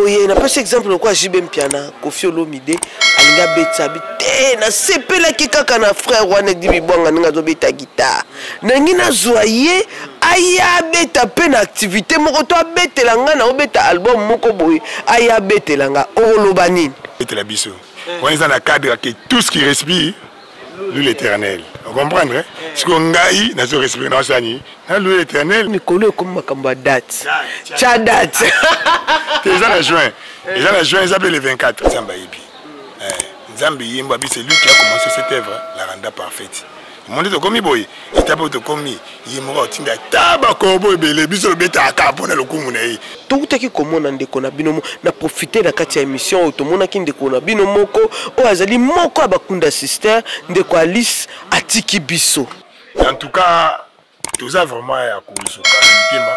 oye napesi exemple lokola jb mpiana kofi olomide alingi abetisa bi te nasepelaki kaka na frère wana edi bibwanga ndenge azobeta gitare nangi nazwa ye aya abeta mpe na activité moko to abetela ngai na obeta album moko boye aya abetela ngai okoloba nini betela biso wana eza na cadre ke tout ce qui respire lui l'éternel ocomprendre eh? eh. sikoyo ngai nazo respire naosani na lui l'éternel mikolo ekomi makambo ya date tya date te eza na juin eh. eza na juin eza mpe le 24 nzambe ayebi nzambe yembo abi c'est lui qui a commencé cette œuvre la renda parfaite omoni tokomi boye eta mpo tokomi ye moko atinda ta bakobo ebele biso tobetaka kaka mpo na lokumu na ye toutaki komona ndeko na bino na profite na kati ya émission oyo tomonaki ndeko na bino moko oyo azali moko ya bakunda sister ndeko alice atiki biso en tout cas toza vraiment ya kozoka mitema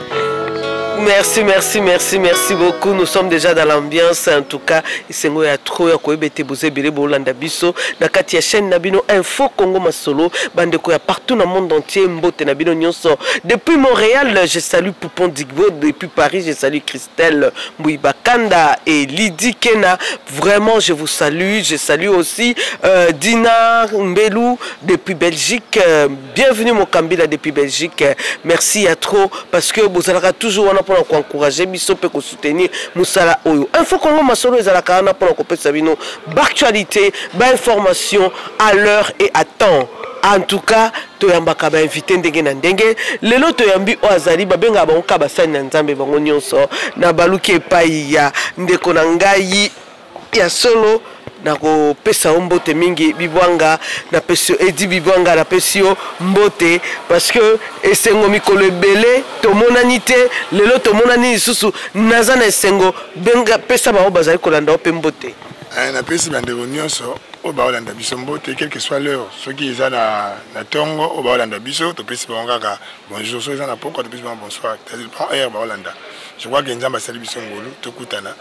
merci merci merci merci beaucoup nous sommes déjà dans l'ambiance en tout cas esengo ya trop ya koyeba ete boza ebele bolanda biso na kati ya chaîne na bino info congo masolo bandeko ya partout na monde entier mbote na bino nyonso depuis montréal je salue poupon digbo depuis paris je salue christelle mbuibakanda et lydie kena vraiment je vous salue je salue aussi euh, dina mbelou depuis belgique euh, Bienvenue mon Kambila depuis Belgique. Merci à trop parce que vous avez toujours wana pour encourager biso pe ko soutenir musala oyo. Info Congo masolo ezalaka wana pour ko pesa bino actualité, ba information à l'heure et à temps. En tout cas, toyambaka ba invité ndenge na ndenge. Lelo toyambi o azali babenga bango kabasani na Nzambe bango nyonso na baluki epai ya ndeko na ngai ya solo nakopesa yo mbote mingi bibwanga napesi yo edi bibwanga napesi yo mbote parce que esengo mikolo ebele tomonani te lelo tomonani lisusu naza na esengo benga pesa bango bazali kolanda yo mpe mbote eh, napesi bandeko nyonso oyo baolanda biso mbote quelque soit l'heure soki eza na, na ntongo oyo baolanda biso topesi bango kaka bonjour soki eza na pokwa topesi bango bonsoir tazili prend heure baolanda je crois ke nzambe asali biso ngolu tokutana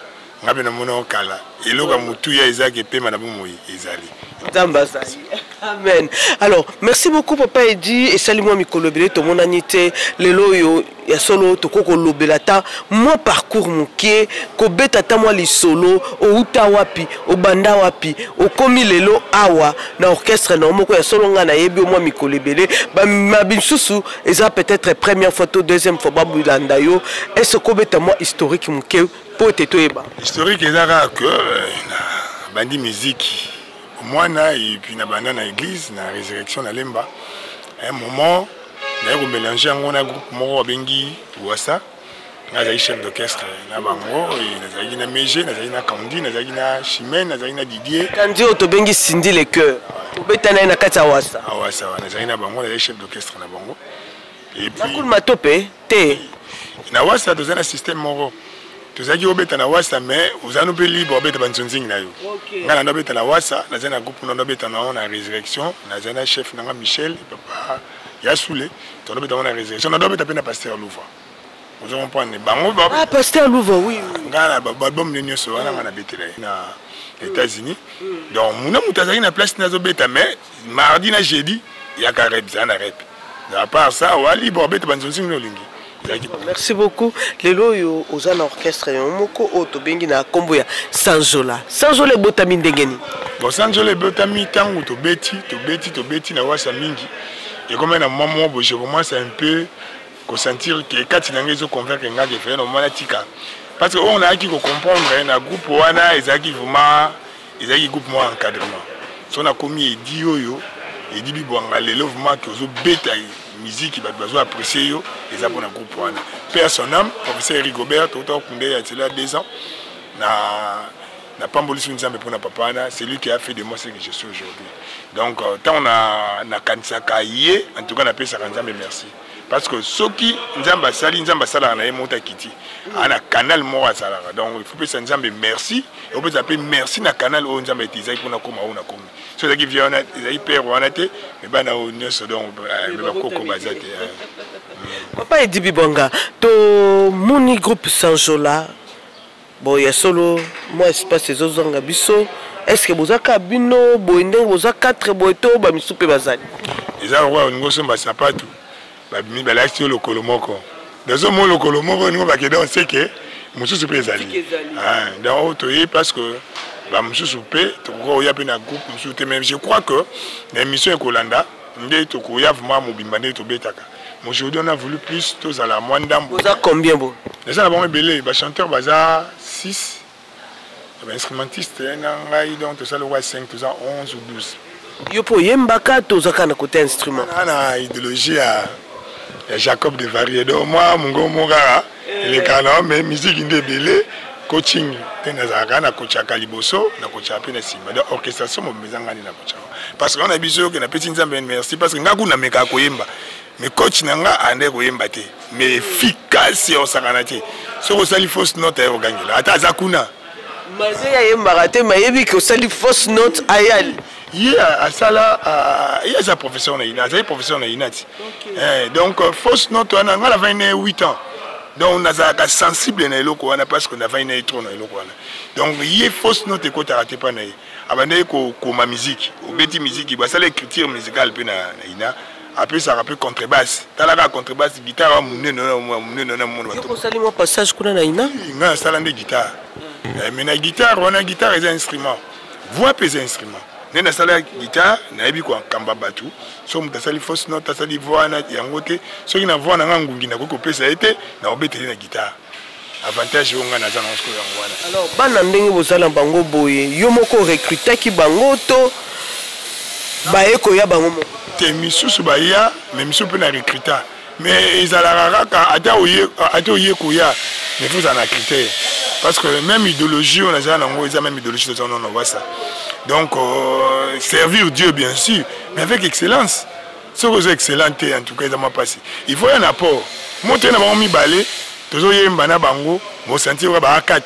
ngai mpe namona yango kala eloko ya motuya eza ke pema na bomoi ezali nzambe azali amen alors merci beaucoup papa edi esali mwa mikolo ebele tomonani te lelo oyo ya solo tokoki kolobela ata mwa parcours moke kobeta ata mwa lisolo outa wapi obanda wapi okomi lelo awa na orchestre na yo moko ya solo ngai nayebi yo mwa mikolo ebele bamisusu eza peut-être première fois to deuxième fois babilanda yo est ce kobeta mwa historique moke mpo te toyeba historique eza kaka que euh, nabandi miziki omwana epuis nabanda na église na résurrection na lemba un moment naye komélange yango na groupe moko babengi wasa nazalaki chef d'orchestre na bango nazalaki na mege nazalaki na kandi nazalaki na chimene nazalaki na didier kandi oyo tobengi sindi le coeur obeta na ye na kati ya wasa awasa ah, nazalaki na bango nazalaki chef d'orchestre na bango epuis matope te na wasa toza na système moko tozalaki obeta na wasa mais oza no mpe libre obeta banzonzingi na yo ngai na nobeta na wasa naza na groupe na nobeta na yango na résurrection naza na chef na ngai michel papa ya sule tonobeta yango na résurrection nadobeta mpe na pasteur louva ozo comprendre bango ah, pasteur louva oui ngai na baalbum ne nyonso wana ngai nabetela ye na états-unis mm. donc muna moto azalaki na place nazobeta mais mardi na jeudi yaka rep zala na rep à part ça wa libre obeta banzonzi nini olingi merci beaucoup lelo oyo oza na orchestre yango moko oyo tobengi na nkombo ya sanzola sanzola ebotami ndenge nini bon sanzola ebotami ntango tobeti tobeti tobeti na wasa mingi ekomai na mwa mwa boye je commence un peu kosentir ke kati na ngai ezoconvaincre ngai ke fayana omwana tika parce que oyo nayaki kocomprendre na groupe wana ezalaki vraiment ezalaki groupe mwa encadrement so nakomi edi oyo edi bibwanga lelo vraimen ke ozobeta miziki bato bazo apprécie yo eza mpona groupe wana mpe ya son ame professeur rigobert touta okunda ya cela deux ans na napambolisi nzambe mpona papa wana c'est lui qui a fait de moi ce que je suis aujourd'hui donc ntango euh, nakanisaka ye en tout cas napesaka nzambe merci parce que soki nzambe asali nzambe asalaka na ye moko akiti aa na canal moko azalaka donc il faut pesa nzambe merci opesa mpe merci na canal oyo nzambe ete ezalaki mpona koma oyo nakomi so ezalaki vie wana ezalaki pere wana te me bana oyo nyonso donc euh, me bakoko baza te euh. papa edibi bonga tomoni groupe sanjola Bon ya solo moi espace ezo zonga biso est-ce que boza ka bino boye ndenge boza 4 boye to ba misu pe bazali eza lokola olingi osomba sapatu babimi balakisi yo lokolo moko nazo mo lokolo moko olingi bakeda onseke mosusu mpe ezali ah, donc toye parce que bamosusu mpe tokoki koya mpe na groupe mosusu te mais je crois que na émission ekolanda nde tokoya vraiment mobimba nde tobetaka aujourd'hui on a voulu plus tozala mwa ndambo oza combien bo eza na bango ebele bachanteur baza 6 bainstrumentiste eh, na ngai donc tosala okoa 5 toza 11 ou 12 yo mpo oyembaka to ozaka na kote instrument na idéologie ya ya jacob de varie do mwa mongo mo kaka eh. elekaka na me miziki nde ebele coaching te nazalaka na kotyaka liboso na kotyaka mpe na nsima donc orchestration mobimba ezangani na kotyaka parce que wana biso yoke napesi nzambe merci parce que nga kuna namekaka koyemba mais coach na nga ande koyemba te mais efficace osakana te soki osali fausse note aye kogangela ata aza kuna maze ye ayembaka te mayebi ke osali fausse note ayali ye asala ye aza professeur na ina azali professeur na ina ti eh, donc euh, fausse note wana nga navai na ye 8 ans donc nazalaka sensible na eloko wana parce que navai na ye trop na eloko wana donc ye fausse note ekotaka te mpa na ye abandaki kokoma miziki obeti miziki basala écriture musicale mpe na ina apesaka mpe contrebasse talaka contrebasse gitare monene monene na monosali mwa passage kuna na ina ngai nasala nde gitare eh, mais na gitare wana gitare eza instrument voix mpe eza instrument nde nasala gitare nayebi kokamba bato so moto asali fausse note asali voix na yango te soki na voix na ngai ngungi nakoki kopesa ye te nakobetele na gitare avantage oyo ngai naza nango sikoyo yango wana alors bana ndenge boza na bango boye yo moko orecrutaki bango to baye koya bango moko te misusu baya me misusu mpe na recruta me ezalaka kaka ata oye koya me fo ozala na critère parce que même idéologie oyo nazala nango eza même idéologie toza nono wasa donc euh, servir dieu bien sûr mais avec excellence soki oza excellent te en tout cas eza mwa mpasi il faut ya na port moto na bango mibale tozoyemba na bango bosantir oka ba 4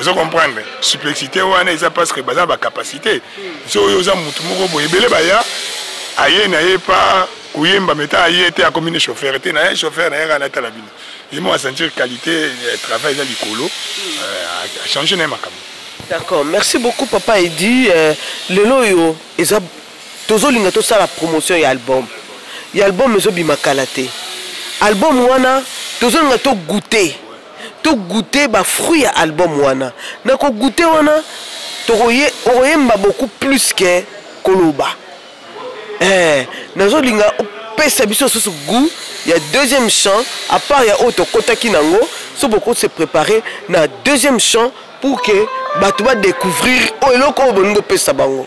ozo comprendre suplexité wana eza parce que baza na bacapacité so oyo oza motu moko boye ebele baya aye na ye pa koyemba meta aye te akomi ne chauffeur te na ye chauffeur na ye kaka natala bino ye mo asentir qualité ya travail eza likolo achange na ye makambo d'accord merci beaucoup papa edi euh, lelo oyo eza tozolinga tosala promotion ya album ya album ezobima kala te album wana tozolinga togoute togoute bafruit ya album wana na kogoute wana okoyemba beaucoup plus ke koloba eh, nazolinga opesa biso lisusu gout ya deuxième chant à part ya oyo tokotaki nango so bokoki se préparer na deuxième chant pour que bato badécouvrir oyo eloko oyo bolingi opesa bango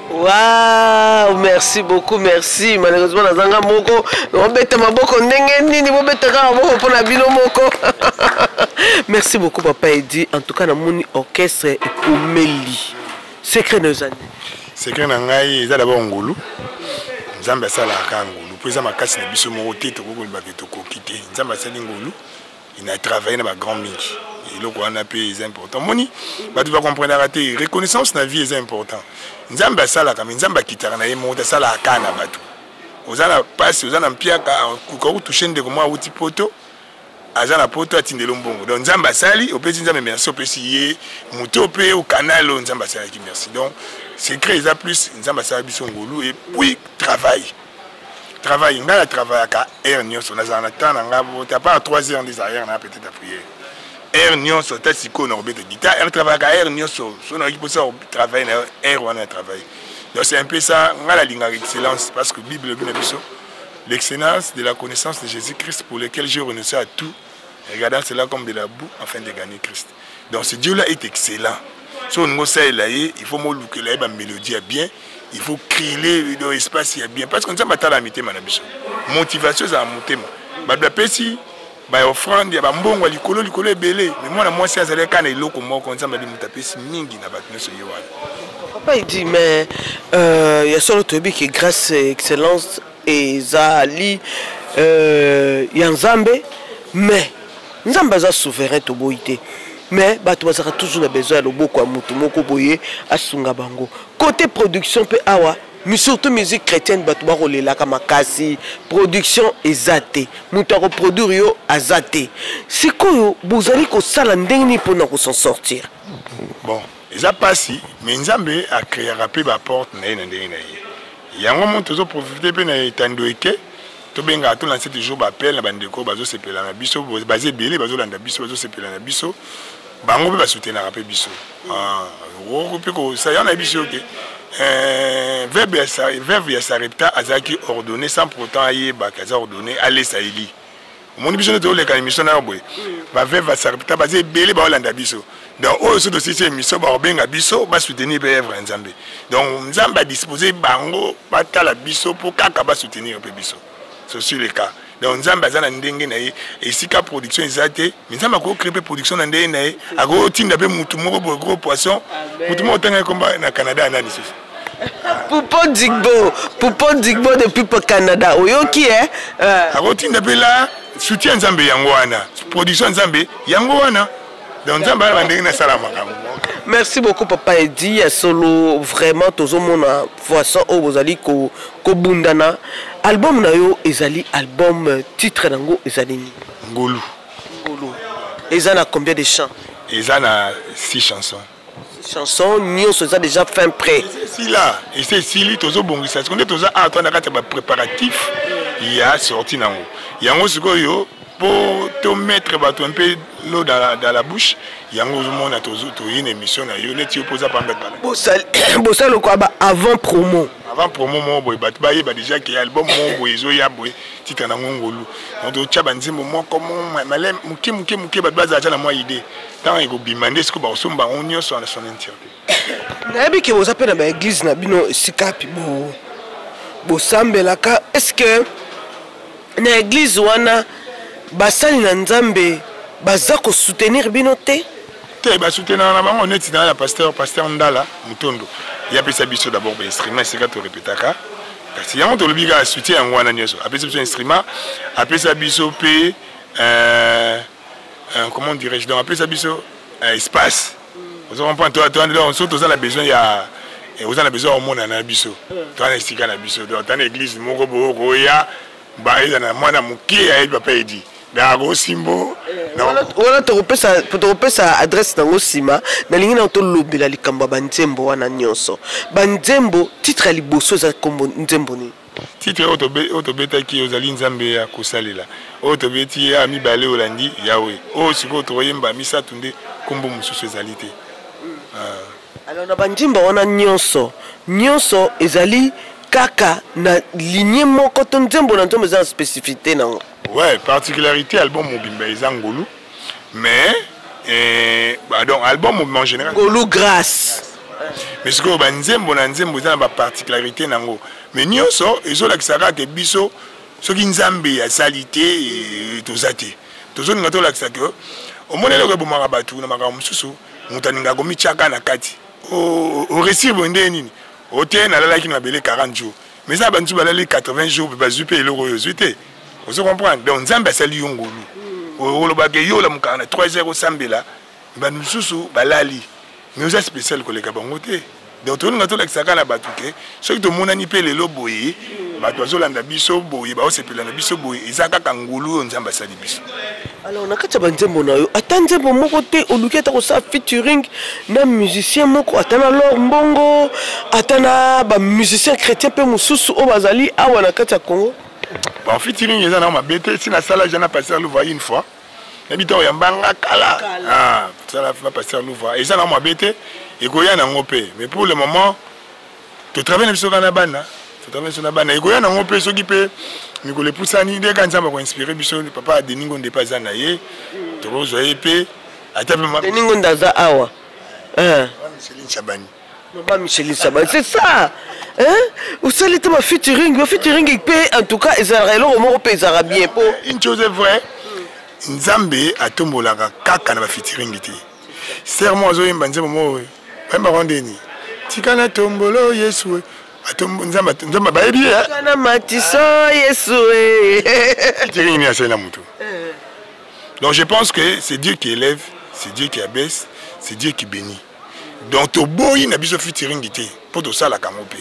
Wow, merci beaucoup, merci. Malheureusement, na zanga moko, obeta maboko ndenge nini, bobeta kaka maboko mpo na bino moko. merci beaucoup papa Edi. En tout cas, na moni orchestre ekomeli. Secret na ozali. Secret na ngai eza d'abord ngulu. Nzambe asalaka ngulu. Mpo eza makasi na biso moko te tokoki koloba ke tokoki te. Nzambe asali ngulu. na travaille na ba grand mingi eloko wana mpe eza important omoni bato bacomprenaka te reconnaissance na vie eza important nzambe asalaka me nzambe akitaka na ye moko te asalaka kaa na bato oza na mpasi oza na mpiaka akoka kotouche ndeko mwa awuti poto aza na poto atindelo mbongo donc nzambe asali opesi nzambe merci opesi ye moto mpe okanal oyo nzambe asalaki merci donc secret eza plus nzambe asala biso ngolu epuis travail travail ngai na travaillaka heure nyonso nazala na temps na ngai bote apart 3 heures nde ezala heure na peut-être ya priere heure nyonso ata sikoyo na kobeta guitare na travaillaka heure nyonso so nayoki mposa kotravaille na heure wana ya travaille donc c'est un peu ça ngai nalingaka excellence parce que bible elobi na biso l'excellence de la connaissance de jésus christ pour lequel je renonce à tout regardant cela comme de la boue afin de gagner christ donc ce dieu là est excellent so olingi osalela ye il faut molukela ye bamélodie ya bien il faut crile do espace ya bien parce que nzambe atala mitema na biso motivation ezala motema bato bapesi baofrande ya bambongo ya likolo likolo ebele me mwana mwasi azalaki kaka na eloko moko nzambe abi moto apesi mingi na bato nyonso ye wana papa edi mais euh, ya solo toyebi ke grâce excellence ezali euh, ya nzambe mais nzambe aza souverain toboyi te mais bato bazalaka toujours na besoin ya loboko ya moto moko boye asunga bango côté production mpe awa surtout musique chrétienne bato bakolelaka makasi production eza te moto akoproduire yo aza te sikoyo bozali kosala ndenge nini mpona kosan sortir bon eza pasi mais nzambe akreaka mpe baporte na ye na ndenge na ye yango moni tozoprofite mpe na etando eke tobengaka to lanse toujours baappel na bandeko bazosepela na biso baza ebele bazolanda biso bazosepela na biso bango mpe basutenaka mpe biso ah, okoki mpe kosaya na biso oke eh, veuve ya sarepta azalaki ordonné sans pourtant ayebaka aza ordonné alesa eli omoni biso nde toleka émission na yo boye bave vasarpita baza ebele baolanda biso donc oyo so tosisi émission bakobenga biso basoutenir mpe evre ya nzambe donc nzambe adispose bango batala biso mpo kaka basoutenir mpe biso sosi le cas donc nzambe aza na ndenge na ye esika production eza te me nzambe akokre mpe production na ndenge na ye akotinda mpe motu moko boye gros poisson motu moko otangaki komba na canada ya nani susu Poupon Digbo, Poupon Digbo depuis pour Canada. Oyoki eh? Euh. Akotinda pe la soutien Nzambe yango wana. Production Nzambe yango wana. Donc Nzambe ala bandenge na sala makambo. Merci beaucoup papa Eddy ya solo vraiment tozomona façon oyo bozali ko kobundana album na yo ezali album euh, titre nango ezali nini ngolu ngolu eza na combien de chants eza na 6 chansons chanson nyonso eza déjà fin prêt esila esi esili tozobongisa siko nde toza awa toa na kati ya bapréparatif ya sorti na yango yango sikoyo mpo tomettre bato un peu lo dans la, dans la bouche yango ozomona toye na émission na yo neti yo mpo oza pamba bosala lokola ba avant promo avant promo moko boye bato bayeba déjà ke album moko boye ezoya boye titre na yango ngolu donc totya banzembo moko moke moke moke bato bazala tya na mwa idée ntango ekobima nde sikoyo bakosomba yango nyonso wana son interdit nayebi ke boza mpe na baeglize na bino esika pi bosambelaka estce na eglize wana basali na nzambe baza kosoutenir bino te te basoutenaka na bango neti na ya pasteur pasteur ndala motondo ye apesa biso d'abord bainstrument esika torepetaka kasi yango tolobi kaka soutien yango wana nyonso apesa biso instrument apesa biso mpe euh, euh, comment dirais-je donc apesa biso euh, espace mm. ozo comprendre toi toi donc surtout oza na besoin ya eh, oza na besoin omona na biso mm. toi na esika na biso donc ta na église moko boyo koya ba eza na mwana moke ayebi papa edi yango simbo wana tokopesa tokopesa adresse nango nsima nalingi nango tolobela likambo ya banzembo wana nyonso banzembo titre ya liboso eza nkombo nzembo nini titre oyo tobe- oyo tobetaki ozali nzambe ya kosalela oyo tobeti ya mibale olandi yawe oyo sikoyo tokoyemba misato nde nkombo mosusu ezali te Alors na banjimba wana nyonso nyonso ezali kaka na ligne moko to nzembo na nzembo eza na specificité na yango. ouais particularité ya album mobimba eza ngolu mais eh, bah, donc album mobima en général golu grâce mais sikoyo banzembo na nzembo eza na baparticularité na yango mais nyonso ezolakisa kaka te biso soki nzambe asali te eh, toza te tozolinga tolakisa ke omoni eloko ebomaka bato na makambo mosusu moto alinga komityaka na kati oresir boye ndenge nini ote nalalaki na mabele 40 jours mais eza bantu balali 80 jours mpe bazwi mpe eloko oyo ozwi te ozo comprendre donc nzambe asali yo ngolu hmm. olobaka yo olamukaka na 3 heures osambela bato mosusu balali mais oza spécial koleka bango te donc tolinga tolakisaka na bato ke soki tomonani mpe lelo boye hmm. bato bazolanda biso boye baosepela na biso boye eza kaka ngolu oyo nzambe asali biso alors na kati ya banzembo na yo ata nzembo moko te oluki ata kosala featuring na musicien moko ata na lor mbongo ata na bamusicien chrétien mpe mosusu oyo bazali awa na kati ya congo bon featuring eza na mabe te si nasala ja na pasteur luva une fois nayebi ntango yamba nga kala ah, sala na pasteur luva eza na mabe te ekoya nango mpe mais pour le moment totravaille na biso kaka na bana totravaille biso na bana ekoya nango mpe soki mpe mikolo epusani nde kaka nzambe akoinspire biso papa deningo nde mpe aza na ye tokozwa ye mpe ata mpe deningo nde aza awa eh. celine chabani Maman Micheline Sabani, c'est ça hein? osali te ba featuring ba featuring mpe en tout cas ezalaka eloko moko mpe ezalaka bien mpo une chose est vraie nzambe atombolaka kaka na ba featuring te ser moko azoyemba nzembo moko bayembaka ndeni tika na tombolo yesu nzambe bayebi yena matiso yesu featuring nini asali na motu donc je pense que c'est dieu qui élève c'est dieu qui abaisse c'est dieu qui bénit donc toboyi na biso fitiringi te mpo tosalaka yango mpe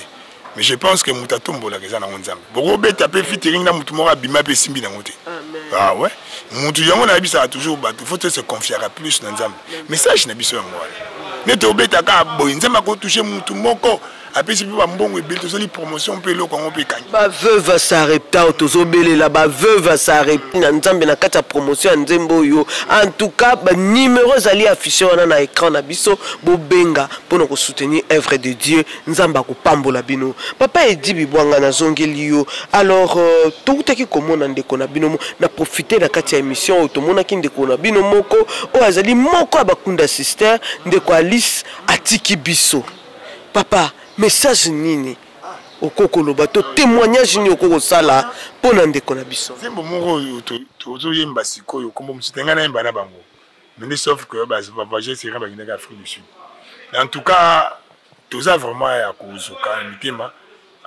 mais je pense que moto atombolaka eza nango nzambe bokobeta mpe fitiringi na moto moko abima mpe esimbi nango te ah ouais moto yango nayebisaka toujours bato faut se confiaka plus na nzambe message na biso yango wana nde tobetaka boye nzambe akotouche motu moko apesi mpe bambongo ebele tosali promotion mpe eloko yango mpe ekangi baveuve asareptao tozobelela baveuve asarepti na nzambe na kati ya promotion ya nzembo oyo en tout cas banimero ezali affiche wana na écran na biso bobenga mpo na kosoutenir œuvre de dieu nzambe akopambola bino papa edi bibwanga nazongeli yo alors euh, toutaki komona ndeko na bino na profite na kati ya émission oyo tomonaki ndeko na bino moko oyo azali moko ya bakunda sister ndeko alice atiki biso papa message nini okoki koloba to témoignage nini okoki kosala mpo na ndeko na biso nzembo moko oyo tozoyemba sikoyo nkombo mosusu te ngai nayemba na bango mende sauf que bavagese eka bakendaki afrique du sud en tout cas toza vraiment ya kozoka na mitema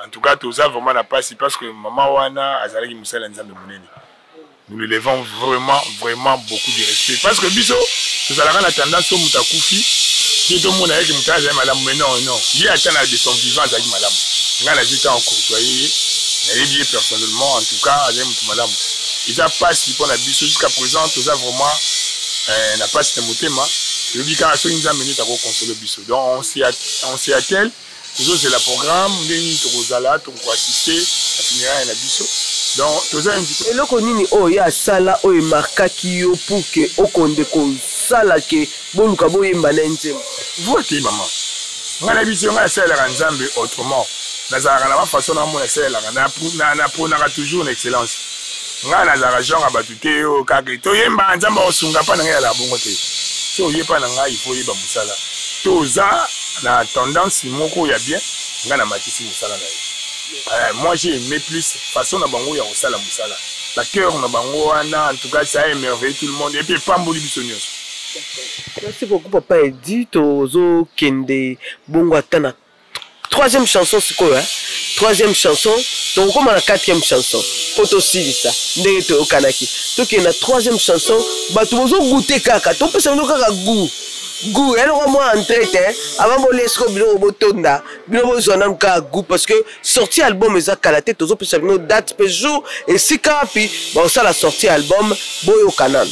en tout cas toza vraiment na mpasi parce que mama wana azalaki mosali ya nzambe monene nous le levons vraiment vraiment beaucoup de respect parce que biso tozalaka na tendance to moto akufi ye tomona yeke moto azali malamu mais non non ye ata na de son vivant azalaki malamu ngai nazwi ntango courtoye ye nayebi ye personnellement en tout cas azali moto malamu eza mpasi mpo na biso jusqu'à présent toza vraiment eh, na mpasi na motema toyebi kaka soki nzambe nde takokonsole biso donc on se atele tozozela programme nde nini tokozala tokoasiste na funéraire na biso donc toza invité eloko nini oyo ye asala oyo emarkaki yo pour ke okonde kosala ke boluka boyemba na ye nzembo voi te mama ngai na biso ngai nasalelaka nzambe autrement nazalaka na bafaçon na moi nasalelaka naponaka toujours na excellence ngai nazalaka genre ya bato te yo kaka toyemba nzambe akosunga mpa na ngai yala bongo te so oye mpa na ngai ifo oyeba mosala toza na tendance moko ya bien ngai namatisi mosala na ye euh, moi j'ai aimé plus façon na bango ya kosala mosala na cœur na bango wana en tout cas ça a émerveillé tout le monde epe epamboli biso nyonso merci beaucoup papa edi tozokende bongo ata na troisième chanson sikoyo hein? troisième chanson tokokoma na quatrième chanson mpo tosilisa ndenge toyokanaki tokende na troisième chanson bato bozogute kaka topesa bino kaka gout goût eloko mwa entre te avant bolia esiko biloko botonda bino bozwa nanu kaka goût parce que sorti album eza kala te tozopesa bino date mpe jour esika wapi bakosala sorti album boyoka nanu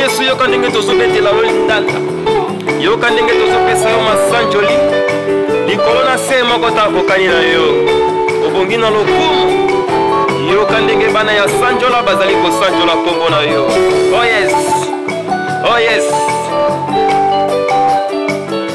yesu yoka ndenge tozobetela yo lindanda yoka ndenge tozopesa yo masanjoli likolo na se moko ta bokani na yo obongi na lokumu yoka ndenge bana ya sanjola bazali kosanjola nkombo na yo oh yes oh yes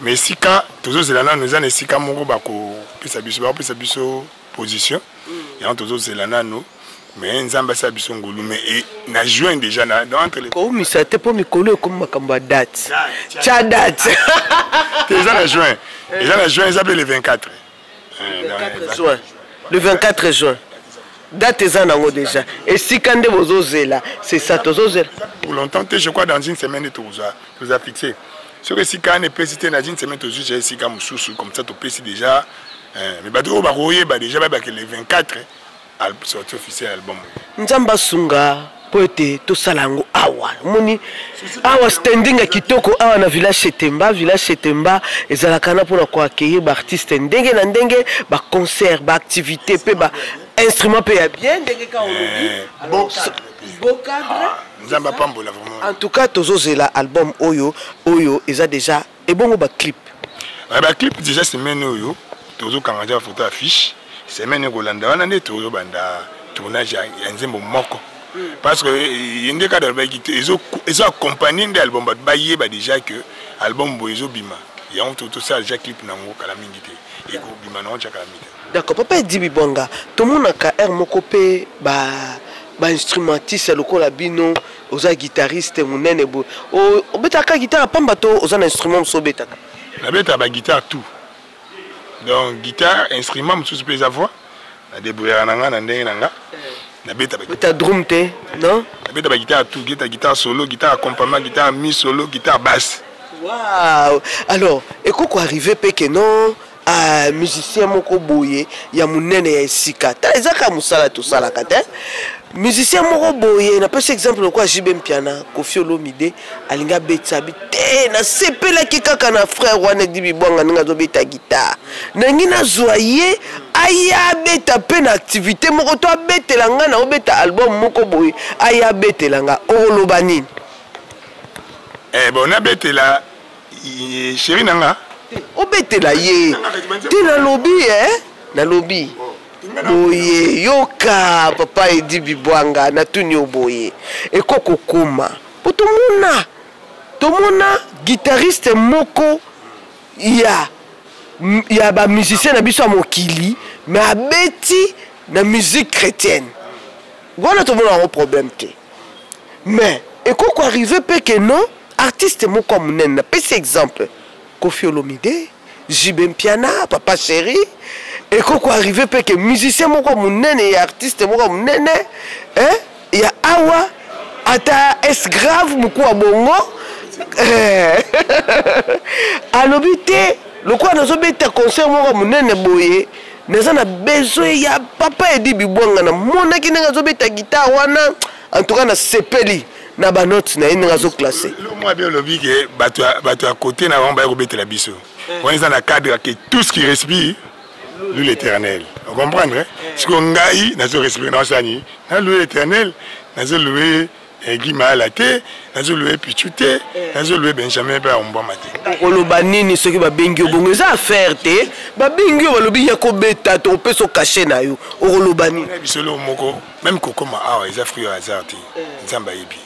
me esika tozozela nanu eza na esika moko bakopesa biso bakopesa biso position mm. yango tozozela nanu me nzambe asala biso ngolu me e, na juin déjà koumisa te mpo mikolo ekomi makambo ya date tya date te eza na juin eza na juin eza mpe le 24 24 juin le 24 juin date eza nango déjà esika nde bozozela c'est ça tozozela pour longtemps te je crois dans une semaine nde tokozwa toza fixe soki esika wana epesi te na une semaine tozwi ja esika mosusu comme ça topesi déjà eh, mais bato oyo bakoyeba déjà babaki le 24 sorti officiel album nzambe asunga mpo ete tosala yango awa omoni awa standing ya kitoko awa na village setemba village setemba ezalaka na mpona koaccueillir baartiste ndenge na ndenge baconcert baactivité mpe ba instrument mpe ya bien ndenge kaka olobi eh, bocadre ah, nzambe apambola vraiment en tout cas tozozela album oyo oyo eza déjà ebongo ba clip ah, ba clip déjà semaine oyo tozo kanga déjà photo affiche semaine ekolanda wana nde tozo banda tournage ya nzembo moko hmm. parce que ye nde kaka alobaki te ezo accompagne nde album bato bayeba déjà que album boye ezobima yango totosala déjà clip na yango kala mingi te ekobima na yango tya kala mingi te d'accord papa edimi bwanga tomonaka heure moko mpe ba ba instrumentiste lokola bino oza guitariste munene bo obetaka guitare pamba to oza na instrument mosusu obetaka nabetaka baguitare tout donc guitare instrument mosusu mpe eza voix nadebrouillaka na ngai na ndenge na ngai nabeta drum te non nabeta baguitare tout geta guitare solo guitare accompagnement guitare mi solo guitare basse wow alors ekoki koarrive mpe ke non Ah, musicien moko boye ya monene ya esika tala eza kaka mosala tosalaka te musicien moko boye napesi exemple lokola jb mpiana kofi olomide alingi abetisa bi te nasepelaki kaka na frère wana edi bibwanga ndenge azobeta gitare nangi nazwa ye aya abeta mpe na activité moko to abetela ngai na obeta album moko boye aya abetela ngai okoloba nini eh, bon nabetela chéri na nga obetela ye te nalobi e eh? nalobi oh, boye yoka papa edi bibwanga natuni yo boye eko kokoma po tomona tomona guitariste moko ya ya bamusicien na biso ya mokili me abeti na musique chrétienne wana tomona yango problème te mais ekoki koarrive mpe ke non artiste moko ya monene napesi exemple kofi olomide jibe mpiana papa chéri ekoki koarrive mpe ke musicien moko ya monene ya artiste moko ya monene eh, ya awa ata es grave moku ya bongo eh. alobi te lokola nazobeta concert moko ya monene boye naza na besoin ya papa edi bibwanga namonaki ndenge azobeta guitare wana en tout cas nasepeli na banote na ye ndenge azoklasse mwa bien olobi ke bato ya kote na bango baya kobetela biso eh. wana eza na cadre ke tout ce qui respire loue l'éternel ocomprendre eh. sikoyo ngai nazo respire na osani na loue l'éternel nazo loue eh, Guy Mayala te nazo louer Pichu te eh. nazo louer Benjamin pe aombama te okoloba nini soki babengi yo bongo eza affaire te babengi yo balobi ya kobeta to opesa okashe na yo okoloba nini bisolo moko même kokoma awa eza fruit ya hasard te eh. nzambe ayebi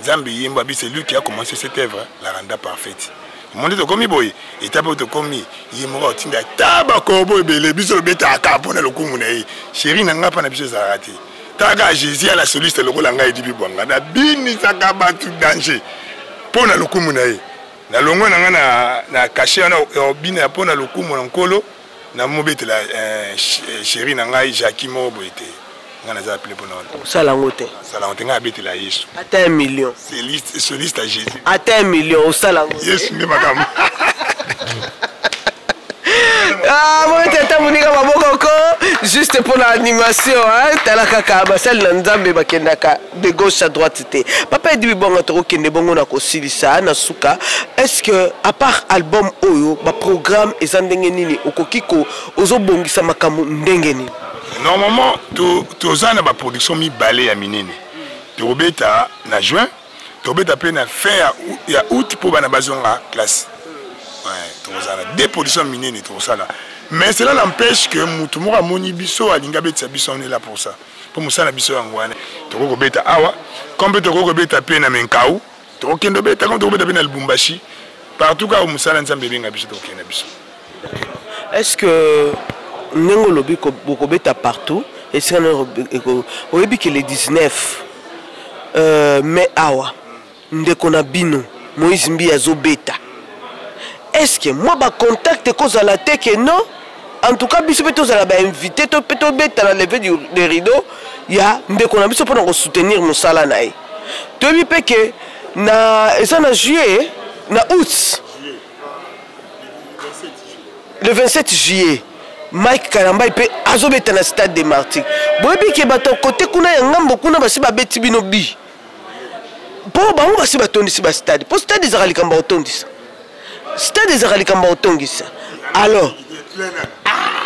nzambe yemba bi celui qui a commencé cette œuvre la renda parfaite monde tokomi boye etape oyo tokomi ye moko atinda ta bakorbo ebele biso lobetaka mpona lokumu na ye sheri na ngai mpa na biso ezalaka te kaka jésus ya na soliste lokola ngai edibi bwanga nabinisaka bato danger mpo na lokumu na ye na longo na ngai na kashe wana obina mpo na lokumu na nkolo na mobetela eh, eh, sheri na ngai jaki moko boye te ngai naza pile mpona wana osala yango te osala yango te ngai abetela yesu ata ya million soliste ya jésus ata un million osala yesu nde makambo ah, boye tata moninga maboko ko juste mpo na animation tala kaka basali na nzambe bakendaka de gauche à droite te papa edi bibonga tokokende bongo na kosilisa na suka est ce que à part album oyo baprogramme eza ndenge nini okoki ko ozobongisa makambo ndenge nini normalement toza na baproduction mibale ya minene tokobeta na juin tokobeta mpe na fin ya août mpo bana bazonga classe tokozala de position minene tokosala mais cela n'empêche que motu moko amoni biso alingi abetisa biso on est là pour ça mpo mosala na biso yango wana tokoki kobeta awa comme mpe tokoki kobeta mpe na menkau tokokende obeta kama tokobeta mpe na lubumbashi partout kaka mosala nzambe ebenga biso tokokende biso est ce que ndenge olobi bokobeta partout esika na oyebi ke le 19 euh, mai awa ndeko na bino moïse mbi azobeta est ce que mwa bacontacte ekozala te ke non en tout cas biso mpe tozala bainvité to mpe tobeta na leve de rideau ya ndeko na biso mpo na kosoutenir mosala na ye toyebi mpe ke na eza na juillet na août le 27 juillet mike kalambai mpe azobeta na stade de martyr boyebi ke bato kote kuna ya ngambo kuna basi babeti bino bi mpo bango basi batondisi bastade mpo stade ezalaka likambo ya kotondisa stade ezalaka likambo ya kotongisa alors ah!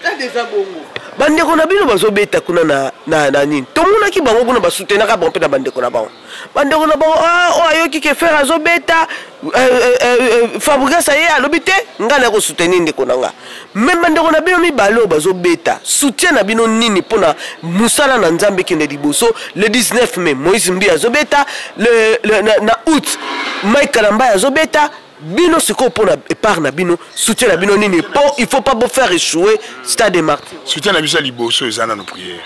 stade eza bongo bandeko na bino bazobeta kuna na, na, na nini tomonaki bango kuna basutenaka bango mpe na bandeko na bango bandeko na bango ah, oyo oh, ayoki ke frere azobeta euh, euh, euh, fabrigas aye alobi te ngai na kosoutenir ndeko na ngai me bandeko na bino mibale oyo bazobeta soutien na bino nini mpo na mosala na nzambe ekende liboso le 19 mai moïse mbi azobeta na août mike kalambay azobeta bino sikoyo mpo na epart na bino soutien na bino nini mpo il faut pas bofaire échouer stade de martin soutien na biso ya liboso eza nano prière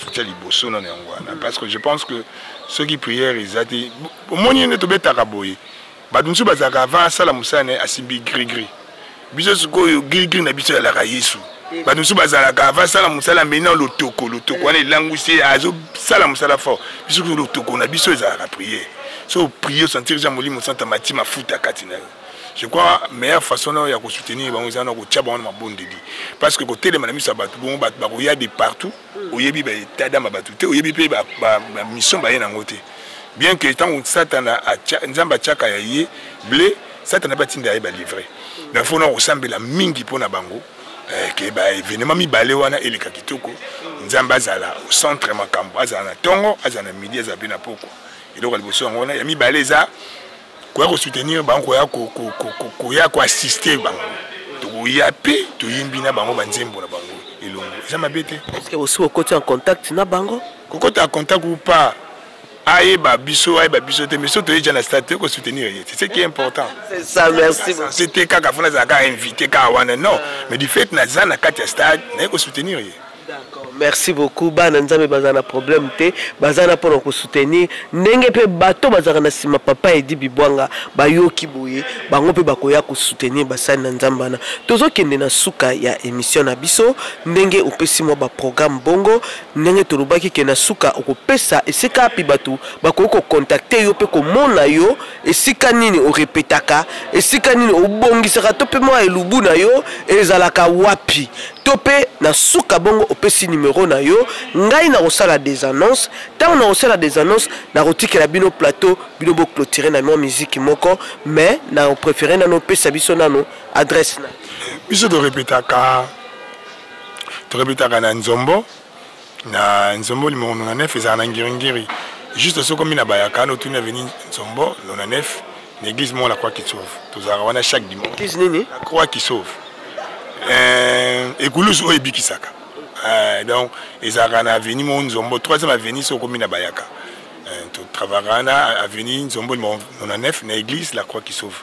soutien ya liboso nano yango wana mm. parce que je pense que soki prière eza te omoni nde tobetaka boye bato mosusu bazalaka avant asala mosala na ye asimbi grigri biso sikoyo gilgil na biso yalaka yesu bato mosusu bazalaka avasala mosala mei na lotoko lotoko wana elangwisi ye azosala mosala fort biso kutu lotoko na biso ezalaka priere so oprie osentir ja molimo santu amati mafuta kati na yo je crois meilleure façon nayo ya kosoutenir bango eza na kotya bango na mabondeli parce que kotelema na miso ya bato bongo bato bakoya de partout oyebi ba etat d'âme bato te oyebi mpe ba mission baye nango te bien que ntango satana nzambe atiaka ya ye ble satana mpe atinda ye balivre mais fo na kosambela mingi mpo na bango eh, ke baevenema mibale wana eleka kitoko nzambe azala au centre ya makambo azala na ntongo azala na midi azala mpe na pokwa eloko ya liboso yango wana ya mibale eza koya kosoutenir bango koya koya koassiste bango tokoya mpe toyimbi na bango banzembo na bango elongo eza mabe te eske osi okoti en contact na bango kokota en contact ou pas ayeba biso ayeba biso te mais so toye ja na stade te kosoutenir ye te ce qui est important c'était kaka fo nazalaka invité kaka wana non mais du fait naza na kati ya stade naye kosoutenir ye merci beaucoup bana nzambe baza na problème te baza na mpona kosoutenir ndenge mpe bato bazalaka na nsima papa edi bibwanga bayoki boye bango mpe bakoya kosoutenir basali na nzambe wana tozokende na suka ya émission na biso ndenge opesi mwa baprogramme bongo ndenge tolobaki ke na suka okopesa esika api bato bakoki kokontakte yo mpe komona yo esika nini orepetaka esika nini obongisaka to mpe mwa elubu na yo ezalaka wapi to mpe na suka bongo opesi nimero na yo ngai nakosala des annonces ntango nakosala des annonces nakotikela bino plateau bino boclotire na mwa miziki moko mais na préféré nano opesa biso nano adresse na biso torepetaka torepetaka na nzombo na nzombo limoko 99 ezala na ngiringiri juste soki omi na bayaka na otuni aveni nzombo 99 na église moko la croix qui sauve tozalaka wana chaque dimanche église nini la croix qui sauve euh, ekulusu oyo ebikisaka euh, donc ezalaka na aveni moko nzombo 3e aveni soki okomi na bayaka euh, totravaka wana aveni nzombo limoko 99 na église la croix qui sauve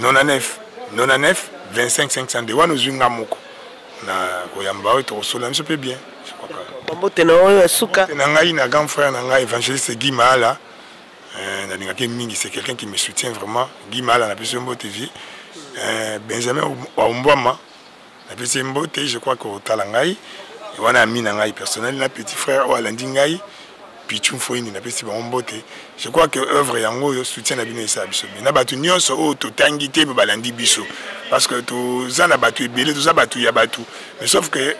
99 99 25 502 wana ozwi nga moko na koyamba oyo tokosolola biso mpe bien bambote na oyo ya suka na ngai na grand frère na ngai évangéliste guy maala euh, nalingaki mingi c'est quelqu'un qui me soutient vraiment guy maala na biso mbote vie euh, benjamin aumbwama napesi ye mbote je crois kotala ngai wana ya mina ngai personnel na petit frère oyo alandi ngai pichu mfoini napesi bango mbote je crois que œuvre yango oyo soutien na bino esala biso bien na bato nyonso oyo totangi te mpe balandi biso parce que toza na bato ebele toza bato ya bato mais sauf que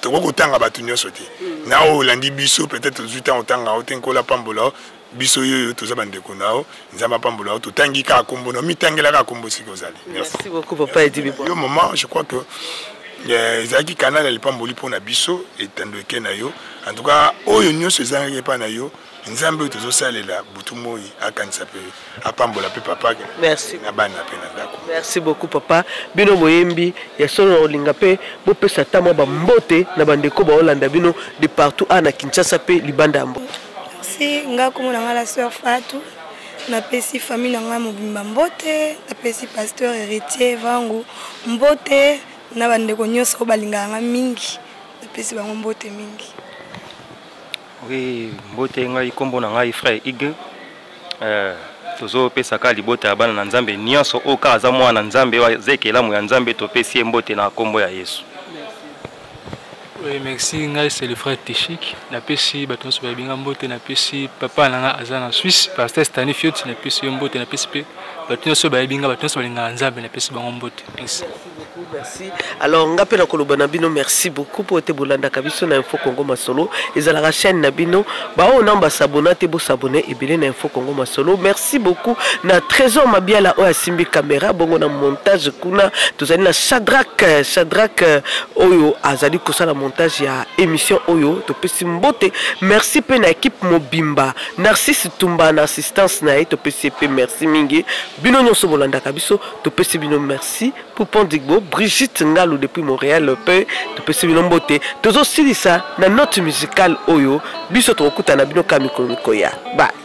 tokoki kotanga bato nyonso te na oyo olandi biso peut-être ozwi ntango otanga o te nkola pambola biso yoyo toza bandeko na yo nzambe apambola yo totangi kaka kombo na omitangela kaka kombo esika ozali yo mama je crois que eh, ezalaki kanal ya lipamboli mpo na biso etando eke na yo en tout cas oyo nyonso ezangaki epai na yo nzambe oyo tozosalela butu moi akanisa mpe apambola mpe papa na bana mpe na ndako merci beaucoup papa bino boyembi ya solo na kolinga mpe bopesa ata mwa bambote na bandeko baolanda bino de partout a na kinshasa mpe libanda ya mboka merci nga kombo na nga la sœur fatou napesi famille na ngai mobimba mbote napesi pasteur héritier vangu mbote na bandeko nyonso oyo balingaka ngai mingi napesi bango mbote mingi oui mbote ngai nkombo na ngai frère igue euh, tozopesaka libota ya bana na nzambe nyonso oyo kaka aza mwana na nzambe aza ekelamu ya nzambe topesi ye mbote na nkombo ya yesu Oui, merci ngai c'est le frère Tichik napesi bato nyonso bayebi ngai mbote napesi papa na ngai aza na Suisse pasteur Stanley Fiot napesi yo mbote napesi mpe bato nyonso bayebi ngai bato nyonso balingaka Nzambe napesi bango mbote merci merci alors nga mpe nakoloba na bino merci beaucoup mpo ete bolandaka biso na info congo masolo ezalaka chaîne na bino baoyo na basabona te bosabone ebele na info congo masolo merci Merci beaucoup na Trésor Mabiala oyo asimbi caméra bongo na montage kuna tozali na Shadrack Shadrack euh, oyo azali kosala montage ya émission oyo topesi mbote merci pe na équipe mobimba Narcisse Tumba na assistance na ye topesi pe merci mingi bino nyonso bolandaka biso topesi bino merci Poupon Digbo Brigitte Ngalu depuis Montréal pe topesi bino mbote tozosilisa na note musicale oyo biso tokokutana bino ka mikolo mikoya bye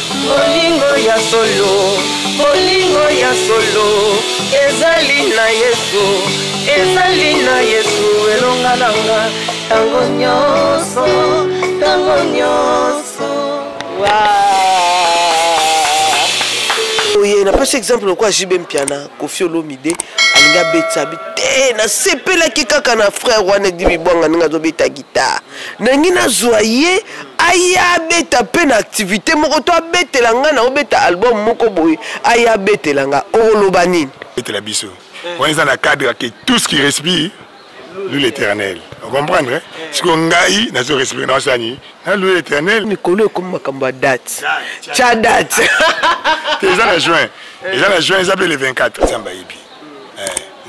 Bolingo ya solo, bolingo ya solo ezali na Yesu, ezali na Yesu elonga na nga tango nyonso, tango nyonso. oye napesi exemple lokola jb mpiana kofi olomide alingi abetisa bi te nasepelaki kaka na frère wana edi bibwanga ndenge azobeta guitare nangi nazwa ye aya abeta mpe na activité moko to abetela ngai na obeta album moko boye aya abetela ngai okoloba nini betela biso eh. wana eza na cadre ke tout ce qui respire lule éternel ocomprendre eh? eh. siko ngai nazo respire na wasani na lule éternel mikolo ekomi makambo ya date tya date eza na juin eza na juin eza mpe le 24 nzambe ayebi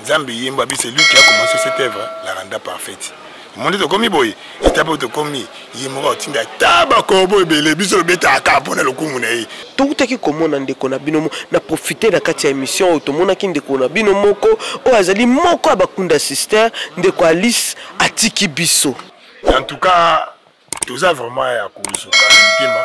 nzambe yembo abi c'est lui qui a commencé cette œuvre la randa parfaite omoni tokomi boye etape oyo tokomi ye moko atinda ata bakorbo ebele biso tobetaka kaka mpo na lokumu na ye toutaki komona ndeko na bino na profite na kati ya émission oyo tomonaki ndeko na bino moko oyo azali moko ya bakunda sister ndeko alice atiki biso en tout cas toza vraiment ya kozoka na mitema